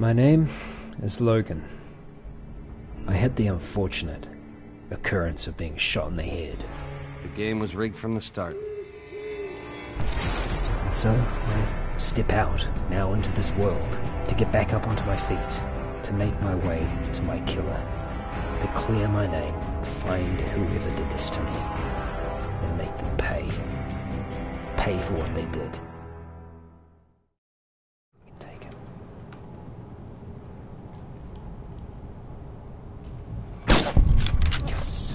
My name is Logan. I had the unfortunate occurrence of being shot in the head. The game was rigged from the start. And so I step out now into this world to get back up onto my feet, to make my way to my killer, to clear my name, find whoever did this to me, and make them pay. Pay for what they did. You can take him. Yes.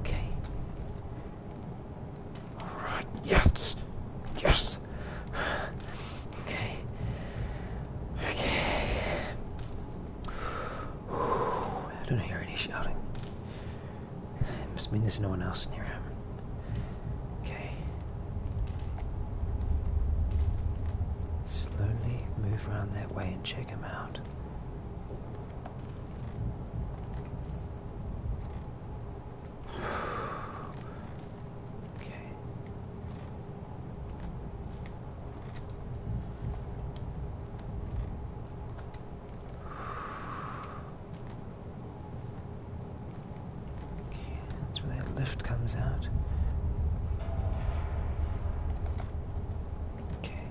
Okay. Alright, yes. Yes. Okay. Okay. I don't hear any shouting. It must mean there's no one else near him. Okay. Slowly move around that way and check him out. Okay. Okay, that's where that lift comes out. Okay.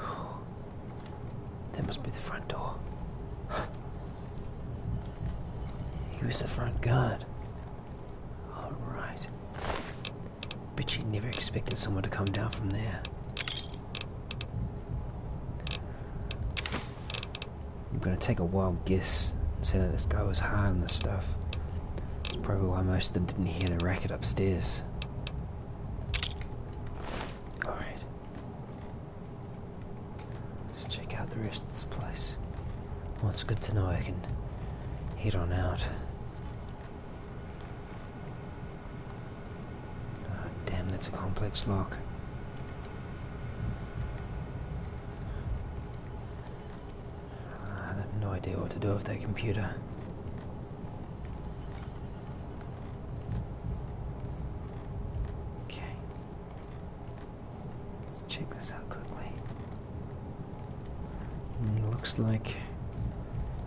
That must be the front door. He was the front guard. Alright. Bet she never expected someone to come down from there. I'm gonna take a wild guess and say that this guy was high on the stuff. That's probably why most of them didn't hear the racket upstairs. Alright. Let's check out the rest of this place. Well, it's good to know I can head on out. Oh, damn, that's a complex lock. I have no idea what to do with that computer. Okay. Let's check this out quickly. Mm, looks like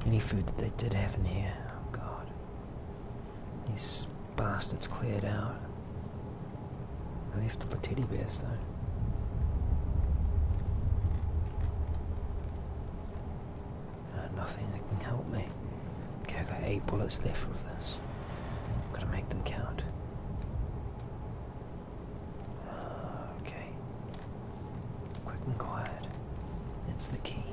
any food that they did have in here. Oh god. These bastards cleared out. Left all the teddy bears though. Uh, nothing that can help me. Okay, I've got eight bullets left with this. Gotta make them count. Okay. Quick and quiet. It's the key.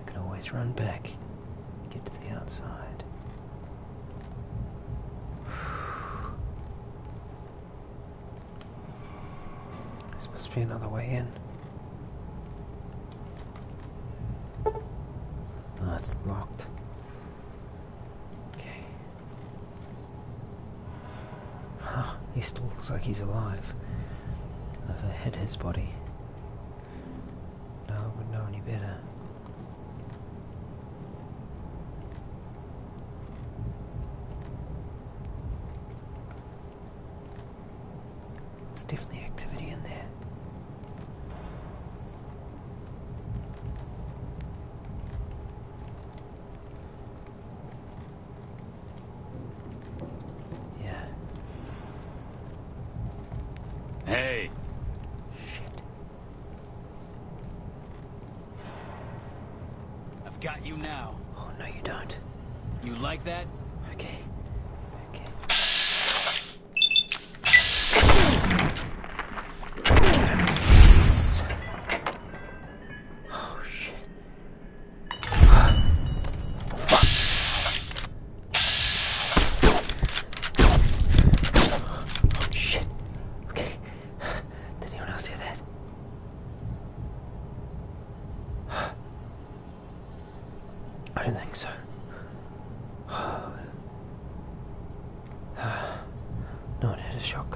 I can always run back, get to the outside. This must be another way in. Oh, it's locked. Okay. Huh, he still looks like he's alive. Hit his body. No one would know any better. There's definitely activity in there. Yeah. Hey! Shit. I've got you now. Oh, no, you don't. You like that?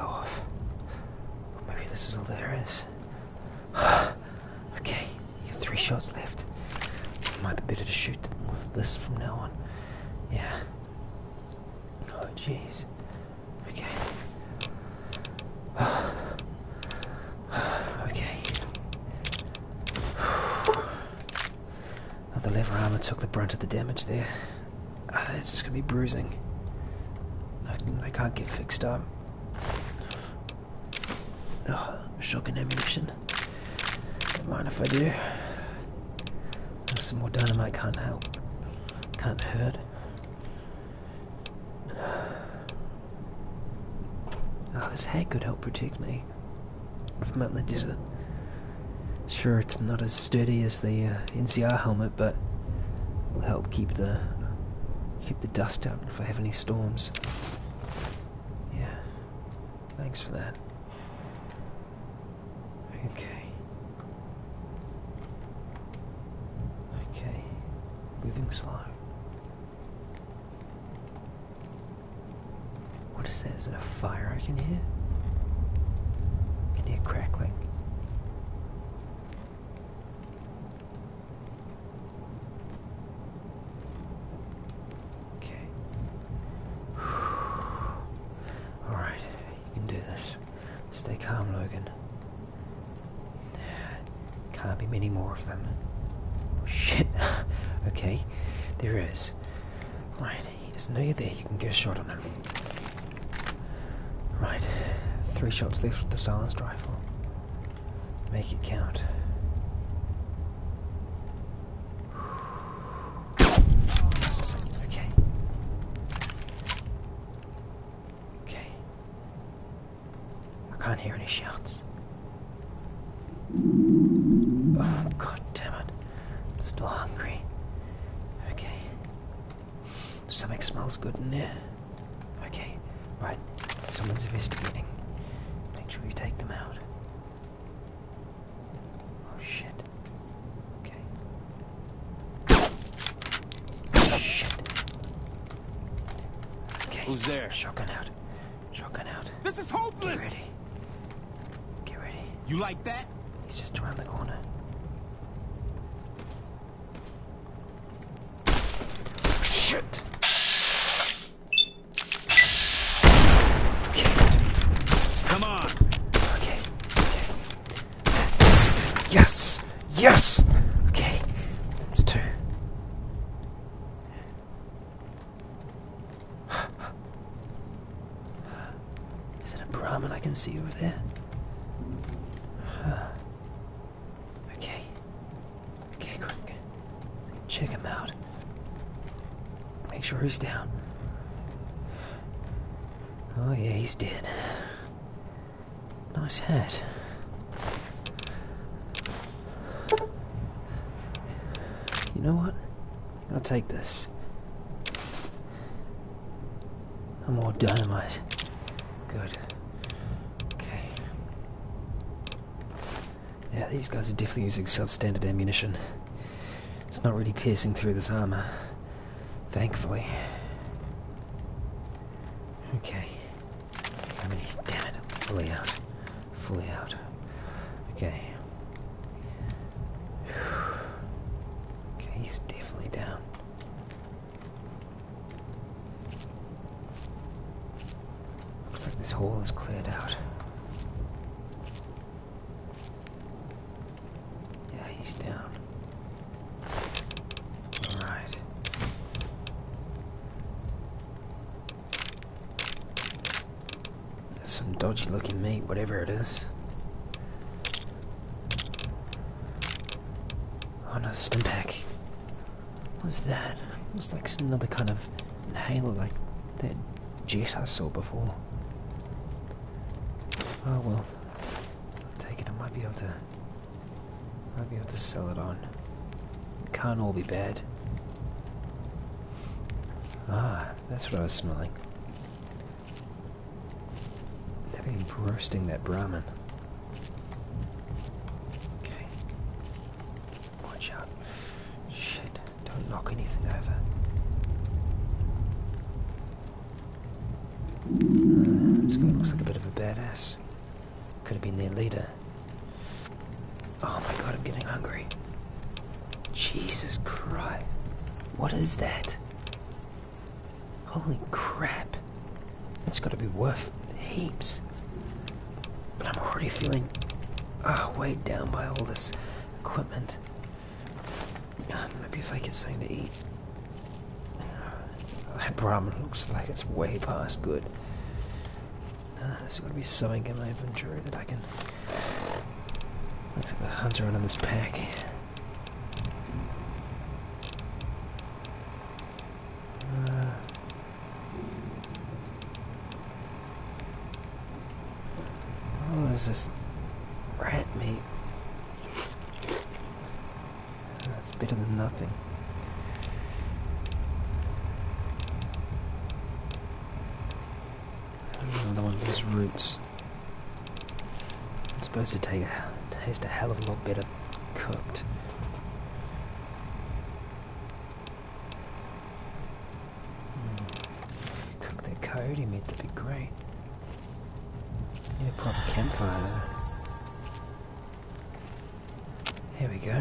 Off. Maybe this is all there is. okay, you have three shots left. Might be better to shoot with this from now on. Yeah. Oh, jeez. Okay. okay. Oh, the leather armor took the brunt of the damage there. Ah, it's just gonna be bruising. I, I can't get fixed up. Oh, shotgun ammunition. Don't mind if I do. Some more dynamite can't help. Can't hurt. Oh, this hat could help protect me from out in the desert. Sure, it's not as sturdy as the uh, NCR helmet, but will help keep the keep the dust out if I have any storms. Yeah, thanks for that. Okay. Okay, moving slow. What is that? Is it a fire I can hear? I can hear crackling. Okay. Alright, you can do this. Stay calm, Logan. Can't be many more of them. Oh, shit. okay, there is. Right, he doesn't know you're there. You can get a shot on him. Right, three shots left with the silenced rifle. Make it count. Yes, okay. Okay. I can't hear any shouts. Oh, god damn it. I'm still hungry. Okay. Something smells good in there. Okay, right. Someone's investigating. Make sure you take them out. Oh shit. Okay. Shit. Okay. Who's there? Shotgun out. Shotgun out. This is hopeless! Get ready. Get ready. You like that? He's just around the corner. Shit! Come on! okay, okay. Yes! Yes! Okay, that's two. Is it a Brahmin There? Okay. Okay, quick. Check him out. Make sure he's down. Oh, yeah, he's dead. Nice hat. You know what? I'll take this. I'm all dynamite. Good. Okay. Yeah, these guys are definitely using substandard ammunition. It's not really piercing through this armor. Thankfully. Okay. How many? Damn it. Fully out. Fully out. Okay. Okay, he's definitely down. Looks like this hole is cleared out. Yeah, he's down. Alright. There's some dodgy looking meat, whatever it is. Oh, another stim pack. What's that? Looks like another kind of inhaler like that jet I saw before. Oh well. I'll take it. I might be able to. Might be able to sell it on. It can't all be bad. Ah, that's what I was smelling. They've been roasting that Brahmin. Okay. Watch out. Shit. Don't knock anything over. Uh, this guy looks like a bit of a badass. Could have been their leader. Oh my god, I'm getting hungry. Jesus Christ. What is that? Holy crap. It's gotta be worth heaps. But I'm already feeling ah, weighed down by all this equipment. Ah, Maybe if I get something to eat. That ramen looks like it's way past good. Uh, there's gotta be something in my inventory that I can. Let's go hunt around in this pack. Uh, oh, there's this rat meat. That's better than nothing. Another one of those roots. It's supposed to take a, taste a hell of a lot better cooked. Hmm. Cook that coyote meat, that'd be great. Need a proper campfire though. Here we go.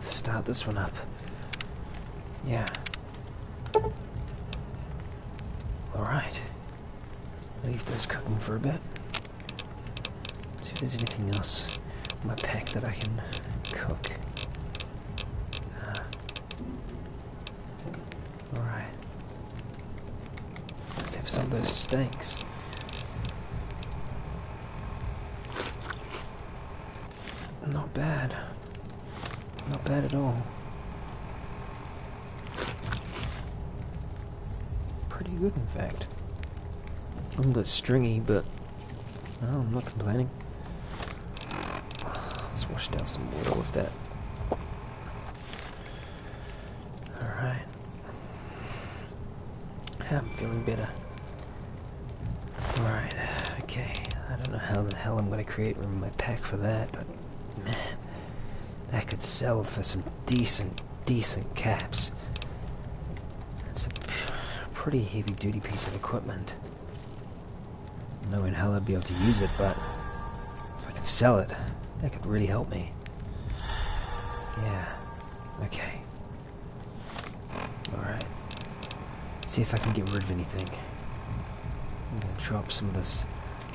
Start this one up. Yeah. Alright. Leave those cooking for a bit. See if there's anything else in my pack that I can cook. Uh, Alright. Let's have some of those steaks. Not bad. Not bad at all. Pretty good, in fact. A little bit stringy, but I'm not complaining. Wash down some water with that. Alright. I'm feeling better. Alright, okay. I don't know how the hell I'm gonna create room in my pack for that, but man, that could sell for some decent, decent caps. That's a pretty heavy duty piece of equipment. Knowing how I'd be able to use it, but if I could sell it, that could really help me. Yeah. Okay. Alright. See if I can get rid of anything. I'm gonna drop some of this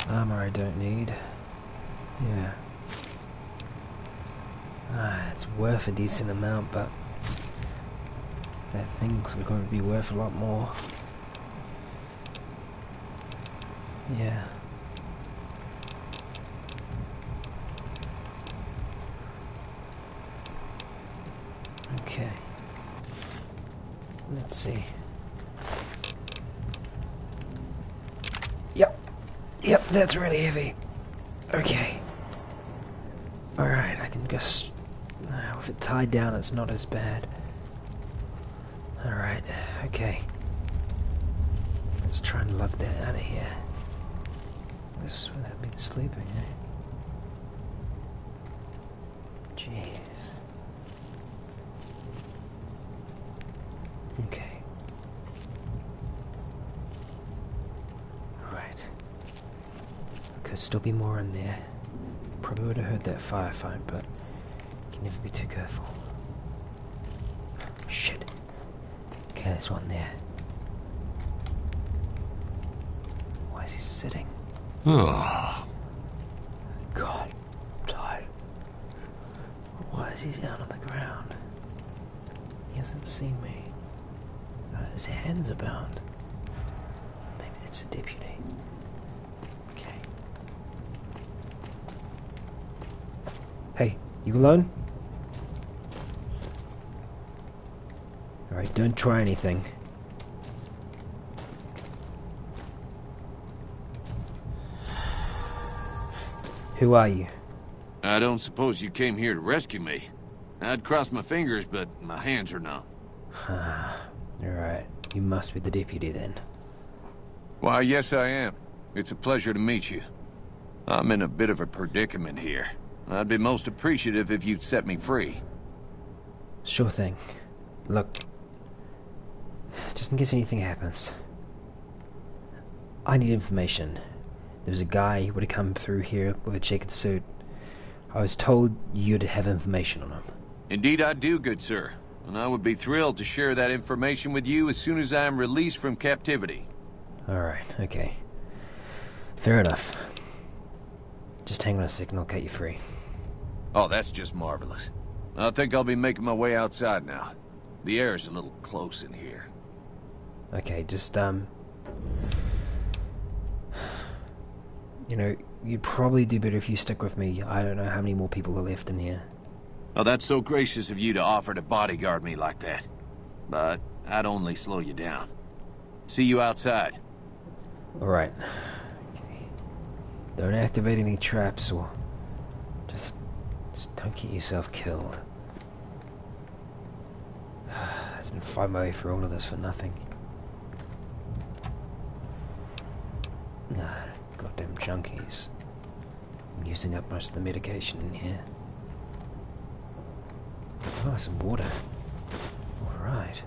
armor I don't need. Yeah. Ah, it's worth a decent amount, but that thing's going to be worth a lot more. Yeah. Okay. Let's see. Yep. Yep, that's really heavy. Okay. Alright, I can just. Uh, with it tied down, it's not as bad. Alright, okay. Let's try and lug that out of here. This without been sleeping, eh? Jeez. Okay. Right. Could still be more in there. Probably would have heard that firefight, but can never be too careful. Shit. Okay, there's one there. Why is he sitting? Oh, God, I'm tired. Why is he down on the ground? He hasn't seen me. Uh, his hands are bound. Maybe that's a deputy. Okay. Hey, you alone? Alright, don't try anything. Who are you? I don't suppose you came here to rescue me. I'd cross my fingers, but my hands are numb. Alright, you must be the deputy then. Why, yes, I am. It's a pleasure to meet you. I'm in a bit of a predicament here. I'd be most appreciative if you'd set me free. Sure thing. Look, just in case anything happens, I need information. There was a guy who would have come through here with a checkered suit. I was told you'd have information on him. Indeed I do, good sir. and I would be thrilled to share that information with you as soon as I am released from captivity. Alright, okay. Fair enough. Just hang on a second, I'll cut you free. Oh, that's just marvelous. I think I'll be making my way outside now. The air's a little close in here. Okay, just, um... You know, you'd probably do better if you stick with me. I don't know how many more people are left in here. Oh, that's so gracious of you to offer to bodyguard me like that. But I'd only slow you down. See you outside. Alright. Don't activate any traps or... Just... Just don't get yourself killed. I didn't find my way through all of this for nothing. Ah, goddamn junkies. I'm using up most of the medication in here. Oh, some water. Alright.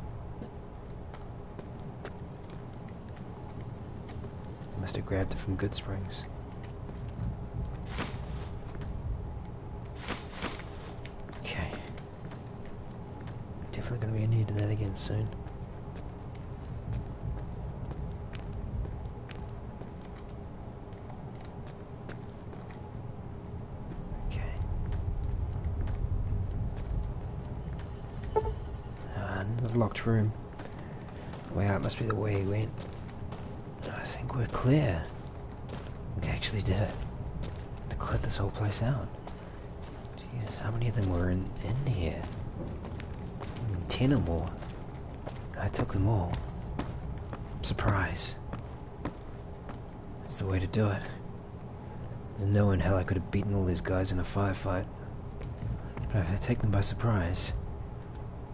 Must have grabbed it from Goodsprings. Okay. Definitely gonna be in need of that again soon. Okay. Ah, another locked room. Way out must be the way he went. I think we're clear. We actually did it. We cleared this whole place out. Jesus, how many of them were in, in here? Ten or more. I took them all. Surprise. That's the way to do it. There's no in hell I could have beaten all these guys in a firefight. But if I take them by surprise,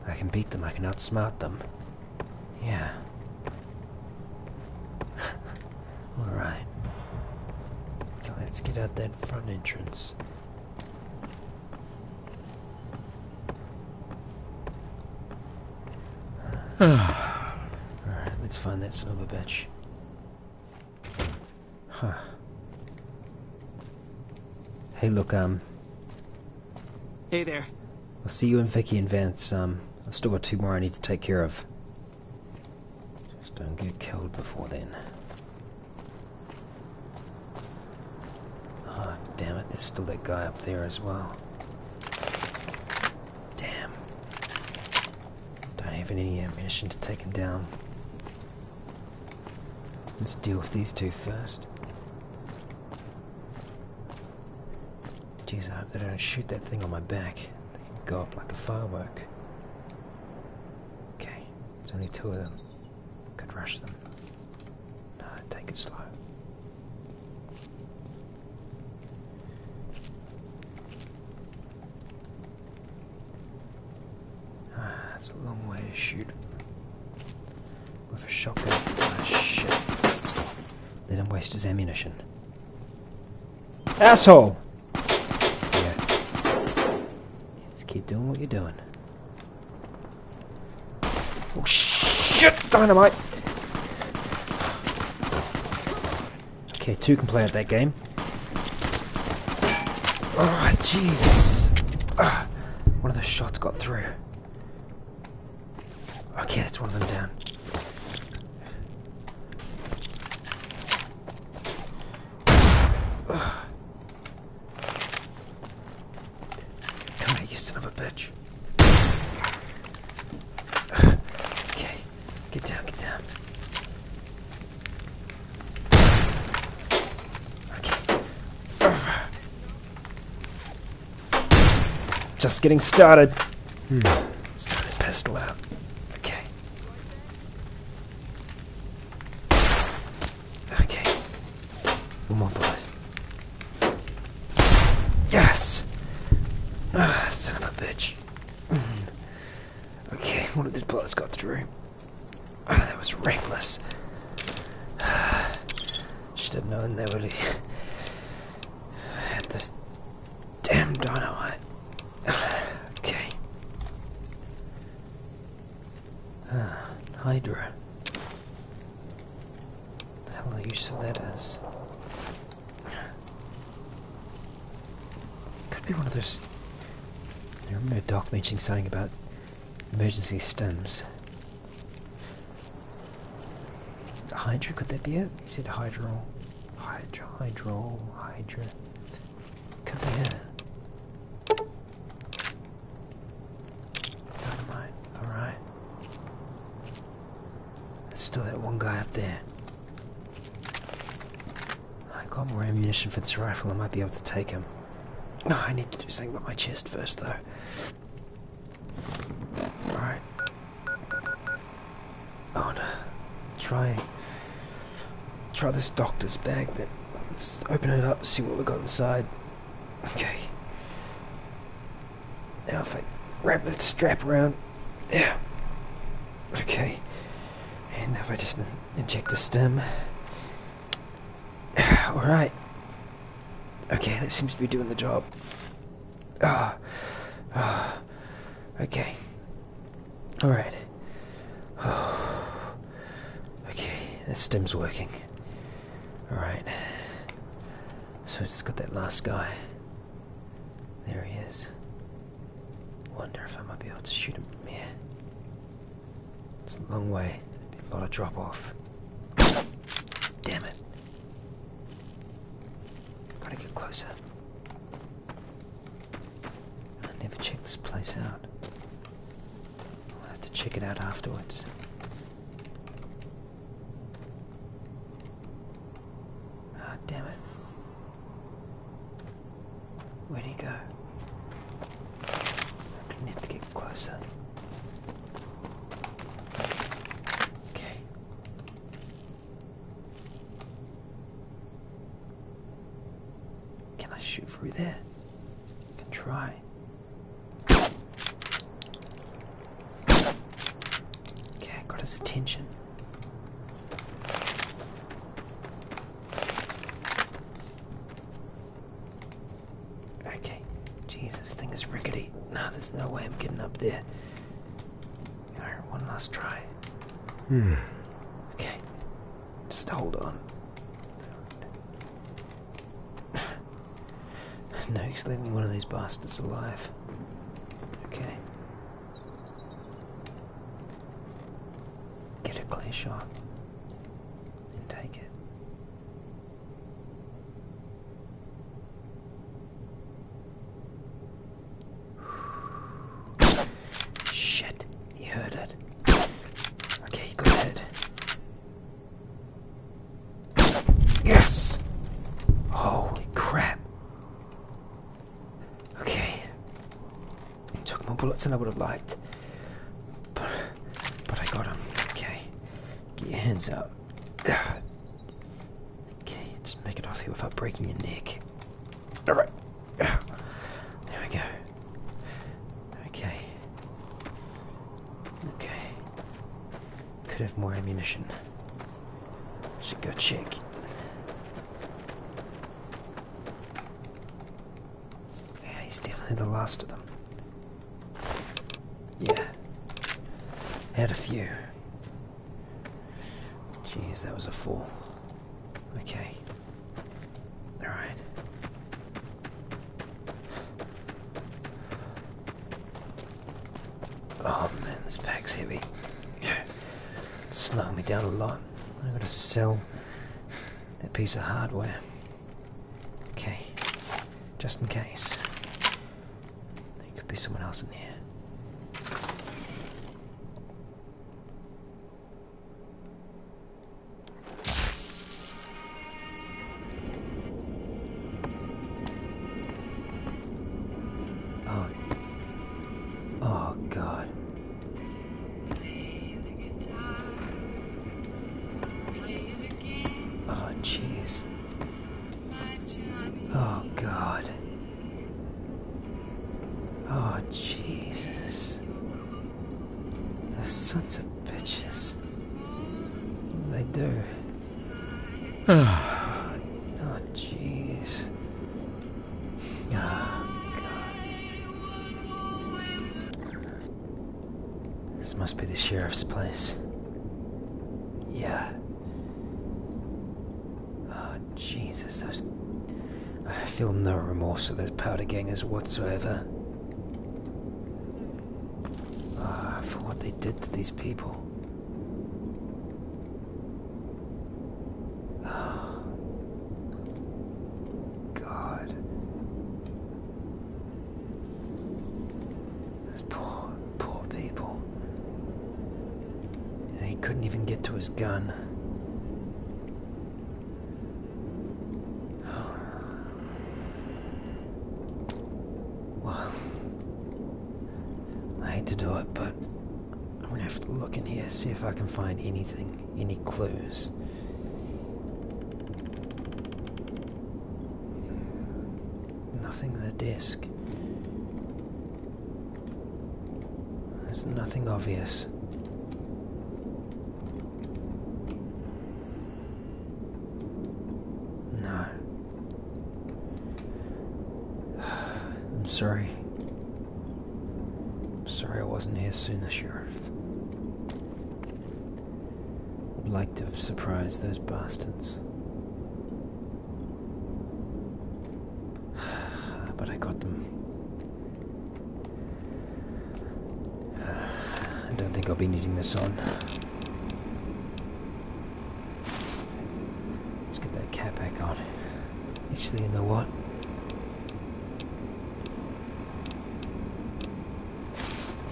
I can beat them, I can outsmart them. Yeah. Alright. Let's get out that front entrance. Alright, let's find that son of a bitch. Huh. Hey, look, um, Hey there. I'll see you and Vikki and Vance. Um, I've still got two more I need to take care of. Just don't get killed before then. Oh, damn it, there's still that guy up there as well. Damn. Don't any ammunition to take him down. Let's deal with these two first. Jeez, I hope they don't shoot that thing on my back. They can go up like a firework. Okay, there's only two of them. Could rush them. No, take it slow. Ah, that's a long way to shoot. With a shotgun. Ah, shit. Let him waste his ammunition. Asshole! Yeah. Just keep doing what you're doing. Oh shit! Dynamite! Okay, two can play at that game. Oh, Jesus! Ah, one of those shots got through. Okay, that's one of them down. Come here, you son of a bitch. Okay, get down, get down. Okay. Just getting started. Hmm. Let's try the pistol out. Okay. Okay. One more bullet. Yes! Ah, son of a bitch. Mm. Okay, one of these bullets got through. Ah, that was reckless. Should have known they would have this damn dynamite. Okay. Ah, Hydra. The hell are use of that is? Could be one of those. I remember Doc mentioning something about Emergency stims. Hydra, could that be it? You said hydro. Hydra, hydro, hydra. Could be it. Dynamite, alright. There's still that one guy up there. I got more ammunition for this rifle, I might be able to take him. No, I need to do something about my chest first, though. Alright. Oh no. Try. Try this doctor's bag then. Let's open it up, see what we got inside. Okay. Now if I wrap that strap around. Yeah. Okay. And if I just inject a stim. Alright. Okay, that seems to be doing the job. Ah. Ah. Okay. Alright. okay, that stim's working. Alright. So I just got that last guy. There he is. Wonder if I might be able to shoot him from here. It's a long way. A lot of drop off. Damn it. Gotta get closer. I never checked this place out. I'll have to check it out afterwards. Ah, damn it. Where'd he go? I need to get closer. Okay. Can I shoot through there? Can try. Okay, got his attention. Okay. Jesus, thing is rickety. No, there's no way I'm getting up there. Alright, one last try. Hmm. Okay. Just hold on. He's leaving one of these bastards alive. Okay. Get a clear shot. And take it. Shit, he heard it. Okay, go ahead. Yes! Holy crap. Okay. Took more bullets than I would have liked. But, but I got him. Okay. Get your hands up. Okay, just make it off here without breaking your neck. Alright. There we go. Okay. Okay. Could have more ammunition. Should go check. Yeah, he's definitely the last of them. Yeah. Had a few. Jeez, that was a fall. Okay. Alright. Oh man, this bag's heavy. It's slowing me down a lot. I've gotta sell that piece of hardware. Okay. Just in case. There could be someone else in here. Jeez. Oh, God. Oh, Jesus. Those sons of bitches. They do. oh, jeez. Oh, God. This must be the sheriff's place. Yeah. Oh, Jesus, those. I feel no remorse for those powder gangers whatsoever. Ah, for what they did to these people. God. Those poor, poor people. He couldn't even get to his gun. Well, I hate to do it, but I'm gonna have to look in here, see if I can find anything, any clues. Nothing in the desk. There's nothing obvious. No. I'm sorry. I'm sorry I wasn't here sooner, Sheriff. Like to have surprised those bastards. But I got them. I don't think I'll be needing this on. Let's get that cap back on. Actually, you know what?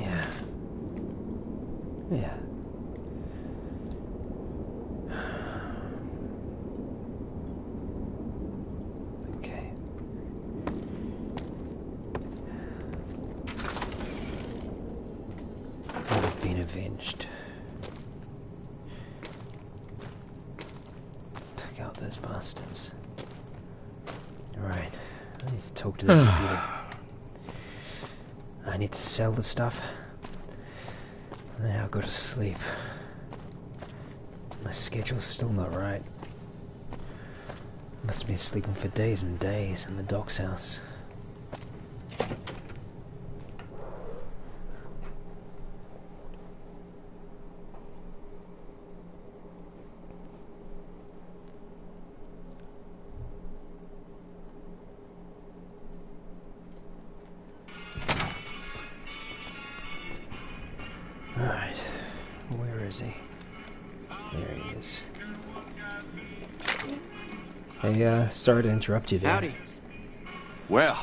Yeah. Yeah. Okay. I've been avenged. Took out those bastards. Alright, I need to talk to the computer. I need to sell the stuff. And then I'll go to sleep. My schedule's still not right. Must have been sleeping for days and days in the doc's house. Sorry to interrupt you there. Howdy. Well,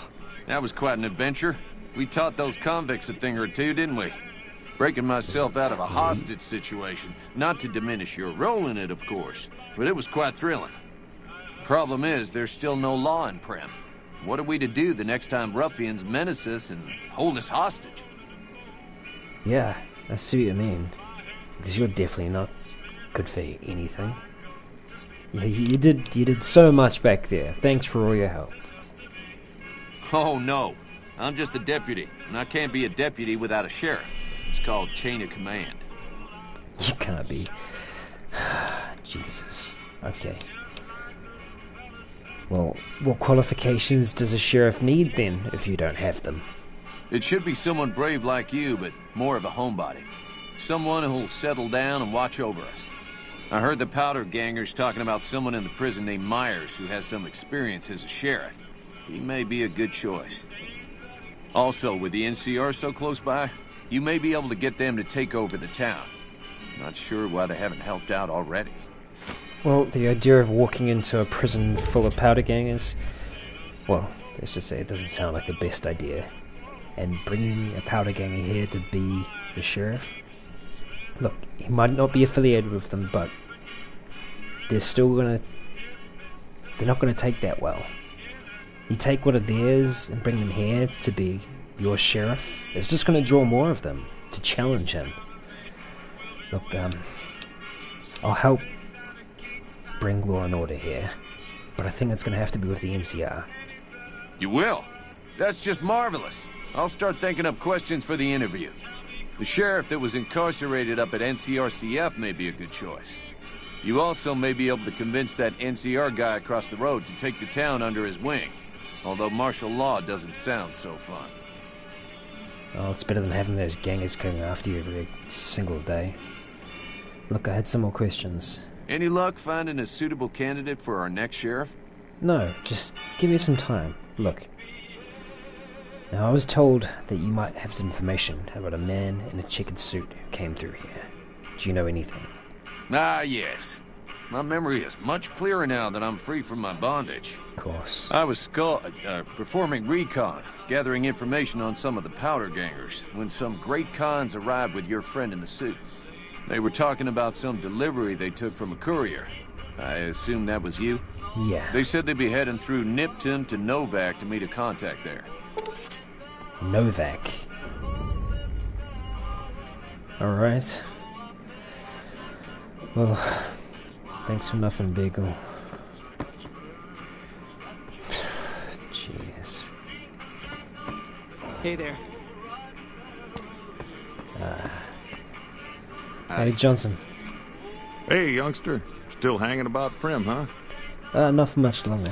that was quite an adventure. We taught those convicts a thing or two, didn't we? Breaking myself out of a hostage situation. Not to diminish your role in it, of course, but it was quite thrilling. Problem is, there's still no law in Primm. What are we to do the next time ruffians menace us and hold us hostage? Yeah, I see what you mean. Because you're definitely not good for anything. Yeah, you you did you did so much back there. Thanks for all your help. Oh, no. I'm just a deputy, and I can't be a deputy without a sheriff. It's called chain of command. You can't be. Jesus. Okay. Well, what qualifications does a sheriff need then, if you don't have them? It should be someone brave like you, but more of a homebody. Someone who'll settle down and watch over us. I heard the powder gangers talking about someone in the prison named Meyers who has some experience as a sheriff. He may be a good choice. Also, with the NCR so close by, you may be able to get them to take over the town. Not sure why they haven't helped out already. Well, the idea of walking into a prison full of powder gangers. Well, let's just say it doesn't sound like the best idea. And bringing a powder ganger here to be the sheriff? Look, he might not be affiliated with them, but they're still gonna. They're not gonna take that well. You take one of theirs and bring them here to be your sheriff, it's just gonna draw more of them to challenge him. Look, um. I'll help bring law and order here, but I think it's gonna have to be with the NCR. You will? That's just marvelous. I'll start thinking up questions for the interview. The sheriff that was incarcerated up at NCRCF may be a good choice. You also may be able to convince that NCR guy across the road to take the town under his wing. Although martial law doesn't sound so fun. Well, it's better than having those gangers coming after you every single day. Look, I had some more questions. Any luck finding a suitable candidate for our next sheriff? No, just give me some time. Look, Now, I was told that you might have some information about a man in a checkered suit who came through here. Do you know anything? Ah, yes. My memory is much clearer now that I'm free from my bondage. Of course. I was skull, uh, performing recon, gathering information on some of the powder gangers, when some Great Khans arrived with your friend in the suit. They were talking about some delivery they took from a courier. I assume that was you? Yeah. They said they'd be heading through Nipton to Novak to meet a contact there. Novak. Alright. Well, thanks for nothing, Beagle. Jeez. Hey there. Howdy, Johnson. Hey, youngster. Still hanging about Primm, huh? Uh, not for much longer.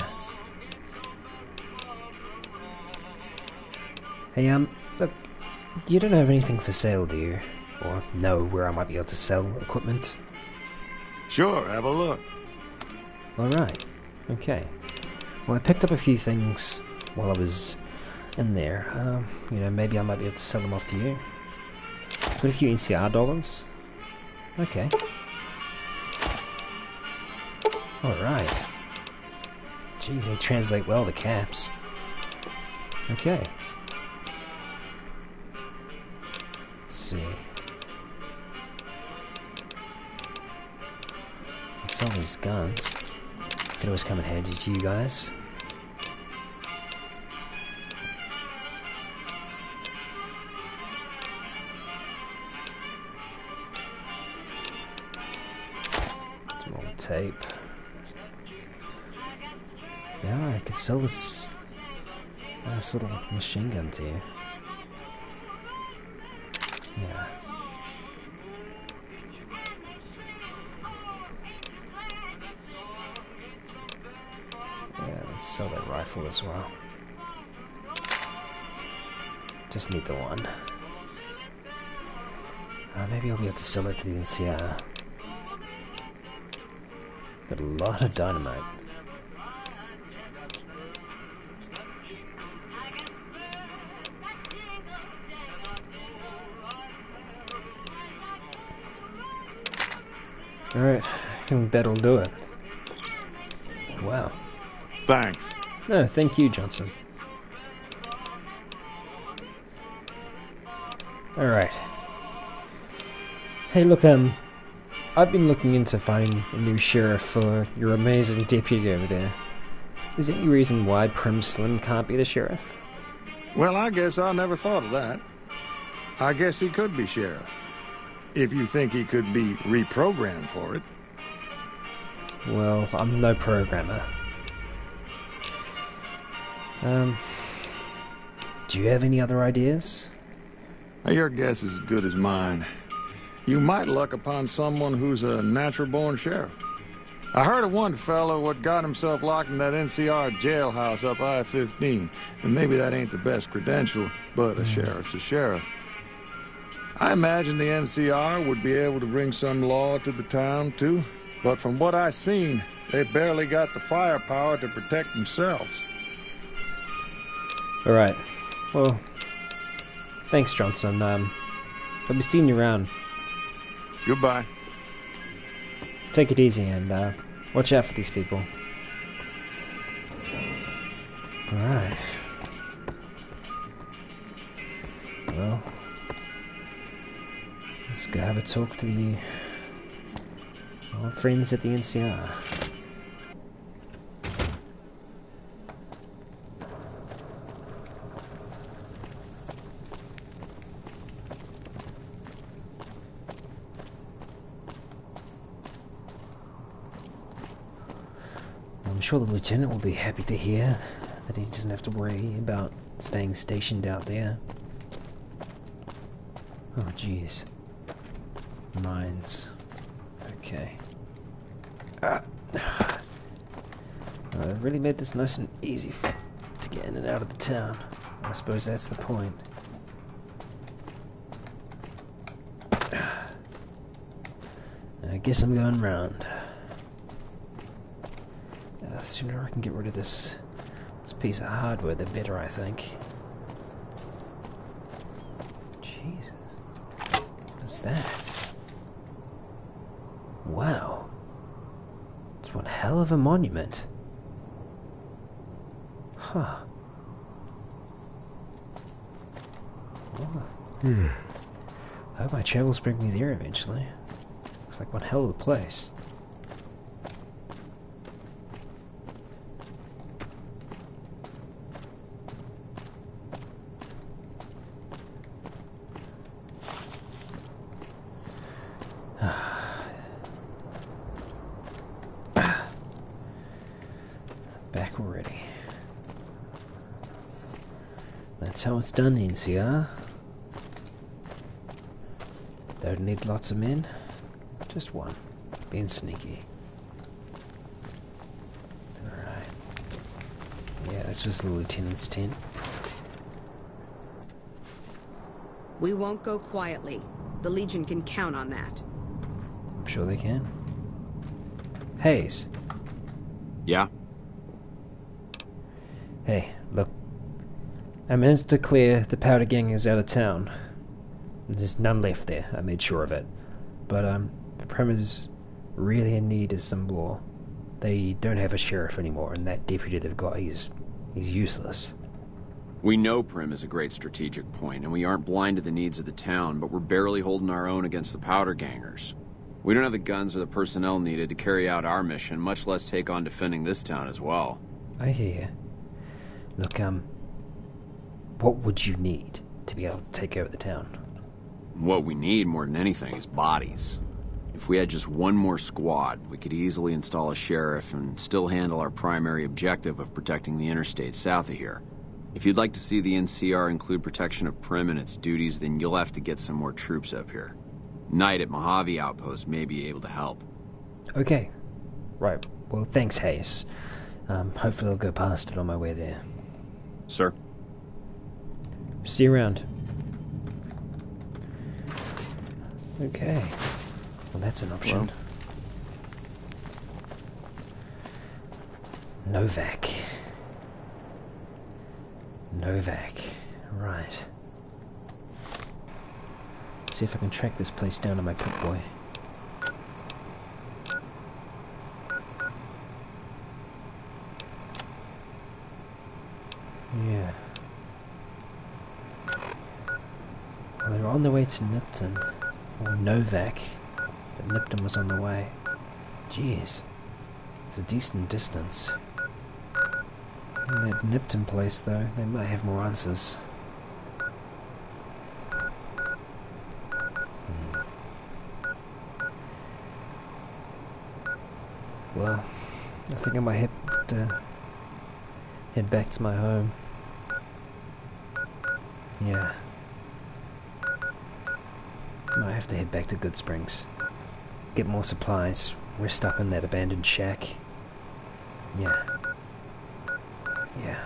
Hey, um, look, you don't have anything for sale, do you? Or know where I might be able to sell equipment? Sure, have a look. Alright, okay. Well, I picked up a few things while I was in there. Um, you know, maybe I might be able to sell them off to you. Got a few NCR dollars. Okay. Alright. Geez, they translate well the caps. Okay. Sell these guns. Could always come handy to you guys. Some old tape. Yeah, I could sell this nice little machine gun to you. As well. Just need the one. Uh, maybe I'll be able to sell it to the NCR. Got a lot of dynamite. Alright, I think that'll do it. Wow. Thanks. No, thank you, Johnson. Alright. Hey, look, um, I've been looking into finding a new sheriff for your amazing deputy over there. Is there any reason why Primm Slim can't be the sheriff? Well, I guess I never thought of that. I guess he could be sheriff. If you think he could be reprogrammed for it. Well, I'm no programmer. Um, do you have any other ideas? Your guess is as good as mine. You might luck upon someone who's a natural born sheriff. I heard of one fellow what got himself locked in that NCR jailhouse up I-15, and maybe that ain't the best credential, but a sheriff's a sheriff. I imagine the NCR would be able to bring some law to the town, too, but from what I've seen, they barely got the firepower to protect themselves. Alright. Well, thanks, Johnson. Um, I'll be seeing you around. Goodbye. Take it easy and uh, watch out for these people. Alright. Well, let's go have a talk to the old friends at the NCR. Sure the lieutenant will be happy to hear that he doesn't have to worry about staying stationed out there. Oh, jeez. Mines. Okay. Ah. They really made this nice and easy to get in and out of the town. I suppose that's the point. I guess I'm going round. Sooner I can get rid of this this piece of hardware, the better, I think. Jesus. What is that? Wow. It's one hell of a monument. Huh. Oh. I hope my travels bring me there eventually. Looks like one hell of a place. Back already. That's how it's done, NCR. Don't need lots of men, just one. Being sneaky. Alright. Yeah, this was the lieutenant's tent. We won't go quietly. The Legion can count on that. I'm sure they can. Hayes. Yeah? Hey, look. I managed to clear the powder gang is out of town. There's none left there, I made sure of it. But, um, Primm is really in need of some law. They don't have a sheriff anymore, and that deputy they've got, he's. he's useless. We know Primm is a great strategic point, and we aren't blind to the needs of the town, but we're barely holding our own against the powder gangers. We don't have the guns or the personnel needed to carry out our mission, much less take on defending this town as well. I hear you. Look, um. What would you need to be able to take over the town? What we need more than anything is bodies. If we had just one more squad, we could easily install a sheriff and still handle our primary objective of protecting the interstate south of here. If you'd like to see the NCR include protection of Primm and its duties, then you'll have to get some more troops up here. Knight at Mojave Outpost may be able to help. Okay. Right. Well, thanks, Hayes. Um, hopefully I'll go past it on my way there. Sir? See you around. Okay. Well, that's an option. Novak. Novak. Right. See if I can track this place down to my Pip-Boy. Yeah. Well, they're on their way to Nipton. Or Novak. But Nipton was on the way. Jeez. It's a decent distance. In that Nipton place, though, they might have more answers. Hmm. Well, I think I might head, uh, head back to my home. Yeah. Might have to head back to Goodsprings. Get more supplies. Rest up in that abandoned shack. Yeah. Yeah.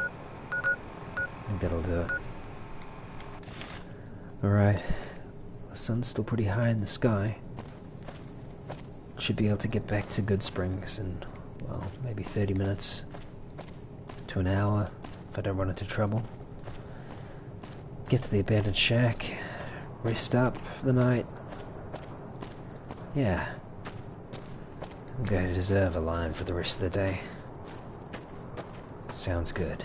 I think that'll do it. Alright. The sun's still pretty high in the sky. Should be able to get back to Goodsprings in, well, maybe 30 minutes to an hour if I don't run into trouble. Get to the abandoned shack, rest up for the night. Yeah. I'm going to deserve a line for the rest of the day. Sounds good.